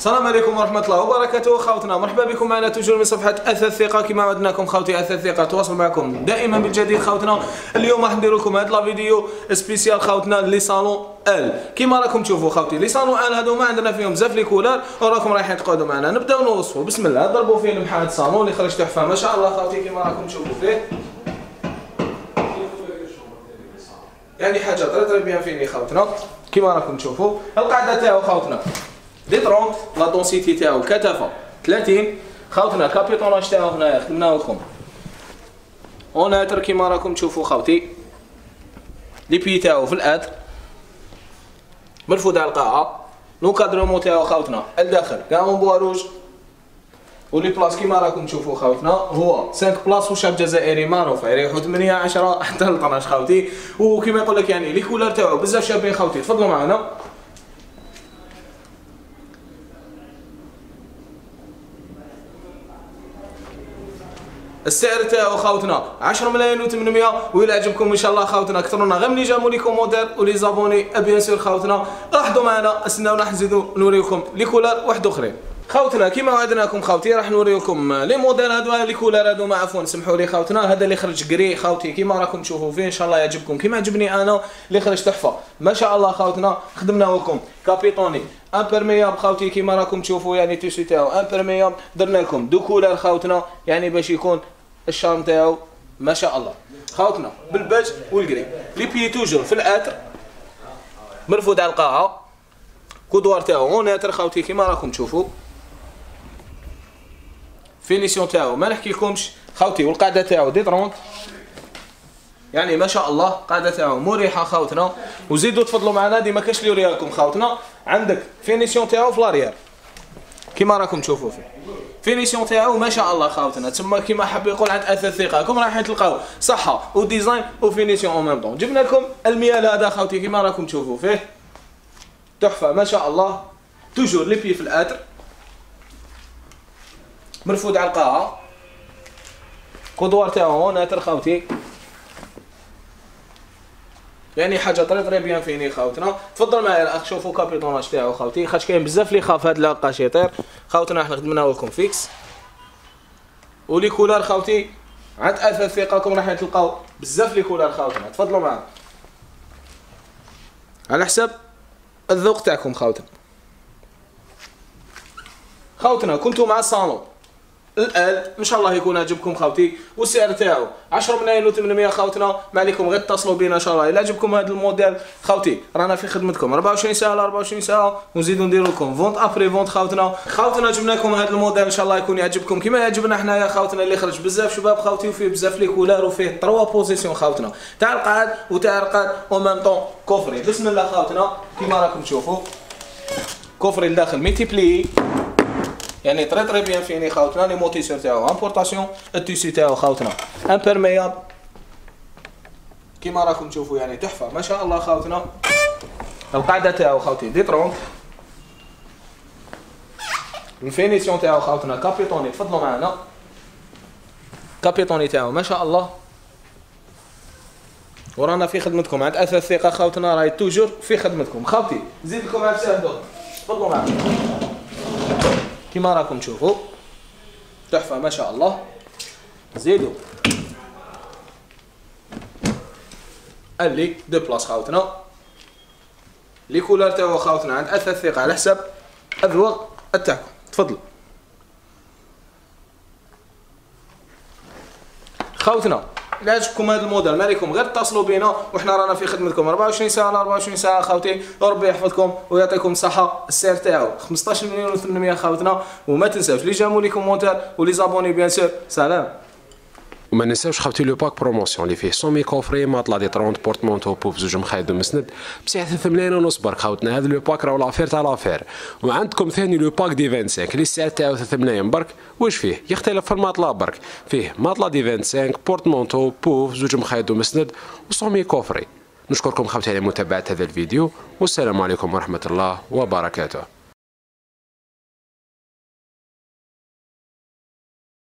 السلام عليكم ورحمة الله وبركاته. خوتنا مرحبا بكم معنا toujours من صفحة أثاث الثقة. كما وعدناكم خوتي أثاث الثقة تواصل معكم دائما بالجديد خوتنا. اليوم راح ندير لكم هذا الفيديو spécial خوتنا les salons L كما راكم تشوفوا خوتي les salons L هذو ما عندنا فيهم بزاف les couleurs وراكم رايحين تقعدوا معنا. نبداو نوصفوا. بسم الله ضربوا فيه المحاد الصالون اللي خرج تحفة. ما شاء الله خوتي كما راكم تشوفوا فيه. يعني حاجة très très bien finie خوتنا. كما راكم تشوفوا. القاعدة تاعو خوتنا. D 30 la densité تاعو كثافه 30 خوتنا capitonnage تاعو هنايا خدمناه لكم en hêtre كيما راكم تشوفوا خوتي les pieds تاعو في ال hêtre مرفود على القاعه le cadrement تاعو خوتنا الداخل كاع en bois rouge و les places كيما راكم تشوفوا خوتنا هو 5 places وشعب جزائري معروف يريحوا 8 10 حتى ل 12 خوتي وكيما يقول لك يعني les couleurs تاعو بزاف شابين خوتي تفضلوا معنا السعر تاعو خاوتنا 10 ملايين و800 وإلا عجبكم إن شاء الله خاوتنا اكثرونا غير م les j'adore les commentaires و les abonnés bien sûr خاوتنا لاحظوا معنا استناونا نزيدوا نوريكم les couleurs واحد أخرين. خوتنا كيما وعدناكم خوتي راح نوريكم les modèles هادو les couleurs هادو. ما عفوا سمحوا لي خوتنا هذا اللي خرج gris خوتي. كيما راكم تشوفوا فيه إن شاء الله يعجبكم. كيما عجبني أنا اللي خرج تحفة. ما شاء الله خوتنا خدمناه لكم. capitonné imperméable خوتي كيما راكم تشوفوا يعني tissu تاعو imperméable درنا لكم. deux couleurs خوتنا يعني باش يكون ال charme تاعو ما شاء الله. خوتنا بال beige وال gris. les pieds toujours في ال hêtre. مرفود على القاعة. accoudoir تاعو en hêtre خوتي كيما راكم تشوفوا. finition تاعو. ما نحكيلكمش خوتي والقاعدة تاعو. D 30 يعني ما شاء الله قاعدة تاعو مريحة خوتنا. وزيدوا تفضلوا معنا ديما كاش اللي يوريها لكم خوتنا. عندك finition تاعو في l'arrière. كيما راكم تشوفوا فيه. finition تاعو ما شاء الله خاوتنا تما كيما حب يقول عند اثاث ثقة. راح تلقاو صحة و design و finition en même temps جبنا لكم الميال هذا خاوتي كيما راكم تشوفوا فيه. تحفة ما شاء الله. toujours les pieds في ال hêtre مرفود على القاعه accoudoir تاعو en hêtre خاوتي. يعني حاجة très très bien finie خاوتنا. تفضل معايا الأخ شوفوا capitonnage تاعو خاوتي. خاطش كاين بزاف اللي خاف هاد لاقاش يطير خاوتنا إحنا خدمنا لكم fixe. و les couleurs خاوتي عند اثاث ثقاكم راح تلقاو بزاف les couleurs خاوتنا. تفضلوا معنا على حسب الذوق تاعكم خاوتنا. خاوتنا كنتو مع الصالون الآن إن شاء الله يكون عجبكم خوتي. والسعر تاعو 10 ملايين و800 خوتنا. ما عليكم غير اتصلوا بينا إن شاء الله. إلا عجبكم هذا الموديل. خوتي رانا في خدمتكم. 24 ساعة على 24 ساعة. ونزيدوا نديروا لكم vente après vente خوتنا. خوتنا جبنا لكم هذا الموديل. إن شاء الله يكون يعجبكم. كما يعجبنا حنايا خوتنا اللي خرج. بزاف شباب خوتي وفيه بزاف les couleurs وفيه trois positions خوتنا. تاع القعد وتاع الرقاد en même temps coffré. بسم الله خوتنا. كما راكم تشوفوا. coffré لداخل. multipli. يعني très très bien finie خاوتنا les amortisseurs تاعو importation ال tissu تاعو خاوتنا imperméable كيما راكم تشوفوا يعني تحفه ما شاء الله خاوتنا القاعده تاعو خاوتي D trente ال finition تاعو خاوتنا capitonné تفضلوا معنا capitonné تاعو ما شاء الله ورانا في خدمتكم عند اثاث ثقه خاوتنا راهي toujours في خدمتكم خاوتي لكم هاد السهم تفضلوا معنا كما راكم تشوفوا تحفة ما شاء الله. زيدوا les deux places خاوتنا les couleurs تاعو خاوتنا عند اثاث ثقه على حسب أذواق تاعكم تفضل. خوتنا. الا عجبكم هذا الموديل. ما عليكم غير اتصلوا بينا وحنا رانا في خدمتكم. 24 ساعة على 24 ساعة خاوتي وربي يحفظكم ويعطيكم الصحة. السعر تاعو 15 مليون و800 خاوتنا. وما تنساوش les j'aime و les commentaires و les abonnés bien sûr. سلام. وما ننساوش خاوتي le pack promotion اللي فيه sommier coffré matelas D 30 porte-manteau pouf زوج مخايد ومسند 3 ملايين ونص برك خاوتنا هذا le pack راهو l'affaire تاع l'affaire. وعندكم ثاني le pack D 25 اللي السعر تاعو 3 ملايين برك. واش فيه؟ يختلف في ال matelas برك. فيه matelas D 25 porte-manteau pouf زوج مخايد ومسند و sommier coffré نشكركم خاوتي على متابعة هذا الفيديو والسلام عليكم ورحمة الله وبركاته.